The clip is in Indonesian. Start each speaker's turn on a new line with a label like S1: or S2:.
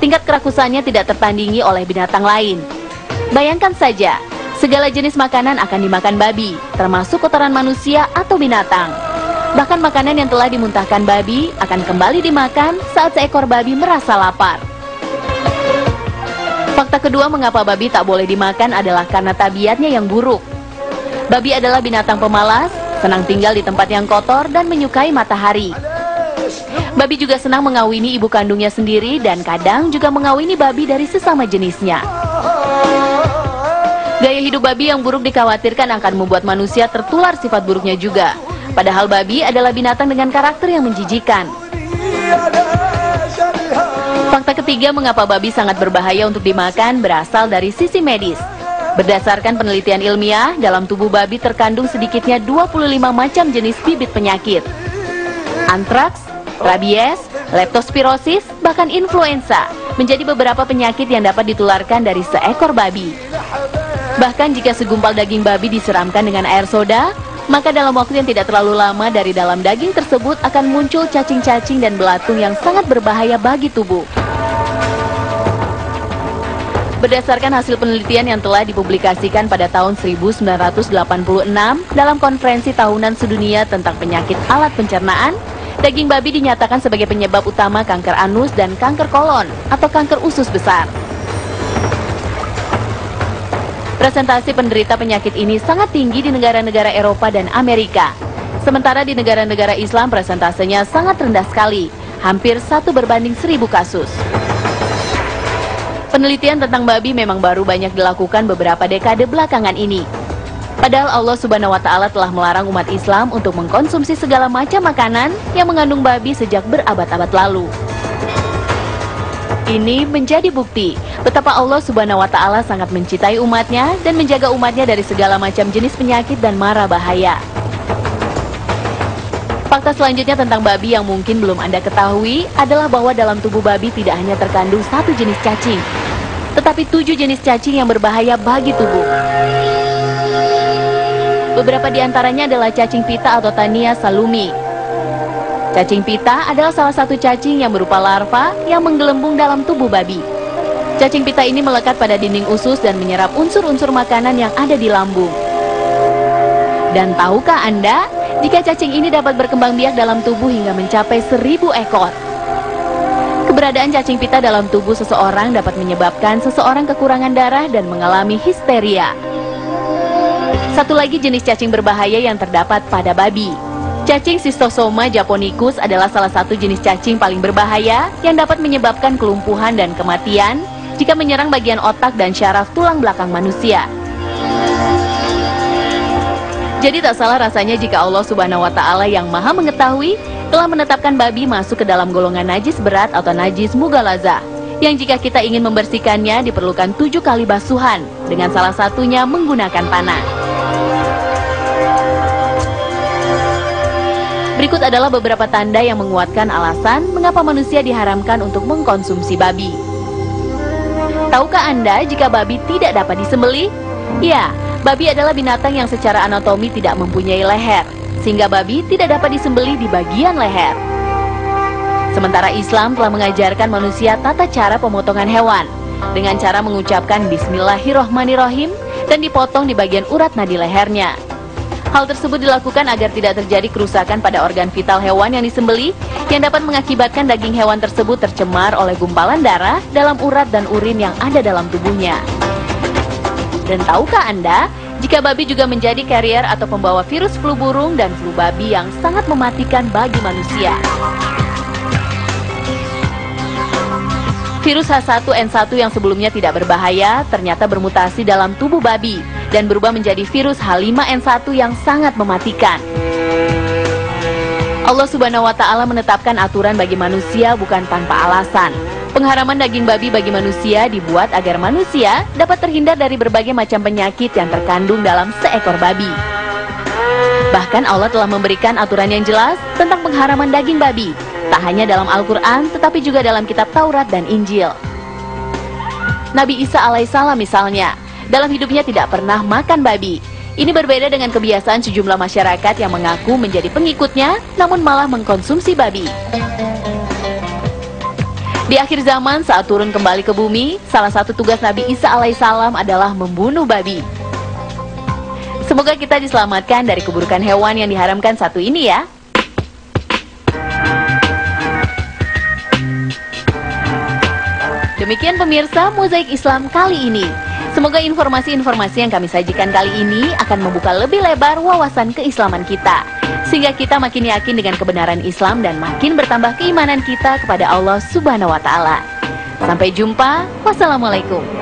S1: tingkat kerakusannya tidak tertandingi oleh binatang lain. Bayangkan saja, segala jenis makanan akan dimakan babi, termasuk kotoran manusia atau binatang. Bahkan makanan yang telah dimuntahkan babi akan kembali dimakan saat seekor babi merasa lapar. Fakta kedua mengapa babi tak boleh dimakan adalah karena tabiatnya yang buruk. Babi adalah binatang pemalas, senang tinggal di tempat yang kotor dan menyukai matahari. Babi juga senang mengawini ibu kandungnya sendiri dan kadang juga mengawini babi dari sesama jenisnya. Gaya hidup babi yang buruk dikhawatirkan akan membuat manusia tertular sifat buruknya juga. Padahal babi adalah binatang dengan karakter yang menjijikan. Fakta ketiga mengapa babi sangat berbahaya untuk dimakan berasal dari sisi medis. Berdasarkan penelitian ilmiah, dalam tubuh babi terkandung sedikitnya 25 macam jenis bibit penyakit. Antraks, rabies, leptospirosis, bahkan influenza menjadi beberapa penyakit yang dapat ditularkan dari seekor babi. Bahkan jika segumpal daging babi disiramkan dengan air soda, maka dalam waktu yang tidak terlalu lama dari dalam daging tersebut akan muncul cacing-cacing dan belatung yang sangat berbahaya bagi tubuh. Berdasarkan hasil penelitian yang telah dipublikasikan pada tahun 1986 dalam konferensi tahunan sedunia tentang penyakit alat pencernaan, daging babi dinyatakan sebagai penyebab utama kanker anus dan kanker kolon atau kanker usus besar. Presentasi penderita penyakit ini sangat tinggi di negara-negara Eropa dan Amerika. Sementara di negara-negara Islam presentasenya sangat rendah sekali, hampir satu berbanding seribu kasus. Penelitian tentang babi memang baru banyak dilakukan beberapa dekade belakangan ini. Padahal Allah Subhanahu wa taala telah melarang umat Islam untuk mengkonsumsi segala macam makanan yang mengandung babi sejak berabad-abad lalu. Ini menjadi bukti betapa Allah Subhanahu wa taala sangat mencintai umatnya dan menjaga umatnya dari segala macam jenis penyakit dan mara bahaya. Fakta selanjutnya tentang babi yang mungkin belum Anda ketahui adalah bahwa dalam tubuh babi tidak hanya terkandung satu jenis cacing, tetapi tujuh jenis cacing yang berbahaya bagi tubuh. Beberapa di antaranya adalah cacing pita atau Tania salumi. Cacing pita adalah salah satu cacing yang berupa larva yang menggelembung dalam tubuh babi. Cacing pita ini melekat pada dinding usus dan menyerap unsur-unsur makanan yang ada di lambung. Dan tahukah Anda, jika cacing ini dapat berkembang biak dalam tubuh hingga mencapai seribu ekor? Keberadaan cacing pita dalam tubuh seseorang dapat menyebabkan seseorang kekurangan darah dan mengalami histeria. Satu lagi jenis cacing berbahaya yang terdapat pada babi. Cacing Cystosoma japonicus adalah salah satu jenis cacing paling berbahaya yang dapat menyebabkan kelumpuhan dan kematian jika menyerang bagian otak dan syaraf tulang belakang manusia. Jadi tak salah rasanya jika Allah Subhanahu wa taala yang Maha mengetahui telah menetapkan babi masuk ke dalam golongan najis berat atau najis mugalaza yang jika kita ingin membersihkannya diperlukan tujuh kali basuhan dengan salah satunya menggunakan panah. Berikut adalah beberapa tanda yang menguatkan alasan mengapa manusia diharamkan untuk mengkonsumsi babi. Tahukah Anda jika babi tidak dapat disembelih? Ya, babi adalah binatang yang secara anatomi tidak mempunyai leher, sehingga babi tidak dapat disembelih di bagian leher. Sementara Islam telah mengajarkan manusia tata cara pemotongan hewan dengan cara mengucapkan Bismillahirrohmanirrohim dan dipotong di bagian urat nadi lehernya. Hal tersebut dilakukan agar tidak terjadi kerusakan pada organ vital hewan yang disembeli yang dapat mengakibatkan daging hewan tersebut tercemar oleh gumpalan darah dalam urat dan urin yang ada dalam tubuhnya. Dan tahukah Anda, jika babi juga menjadi carrier atau pembawa virus flu burung dan flu babi yang sangat mematikan bagi manusia? Virus H1N1 yang sebelumnya tidak berbahaya ternyata bermutasi dalam tubuh babi dan berubah menjadi virus H5N1 yang sangat mematikan. Allah Subhanahu wa taala menetapkan aturan bagi manusia bukan tanpa alasan. Pengharaman daging babi bagi manusia dibuat agar manusia dapat terhindar dari berbagai macam penyakit yang terkandung dalam seekor babi. Bahkan Allah telah memberikan aturan yang jelas tentang pengharaman daging babi, tak hanya dalam Al-Quran, tetapi juga dalam kitab Taurat dan Injil. Nabi Isa alaihissalam misalnya, dalam hidupnya tidak pernah makan babi. Ini berbeda dengan kebiasaan sejumlah masyarakat yang mengaku menjadi pengikutnya, namun malah mengkonsumsi babi. Di akhir zaman saat turun kembali ke bumi, salah satu tugas Nabi Isa alaihissalam adalah membunuh babi. Semoga kita diselamatkan dari keburukan hewan yang diharamkan satu ini ya. Demikian pemirsa Mozaik Islam kali ini. Semoga informasi-informasi yang kami sajikan kali ini akan membuka lebih lebar wawasan keislaman kita sehingga kita makin yakin dengan kebenaran Islam dan makin bertambah keimanan kita kepada Allah Subhanahu wa taala. Sampai jumpa. Wassalamualaikum.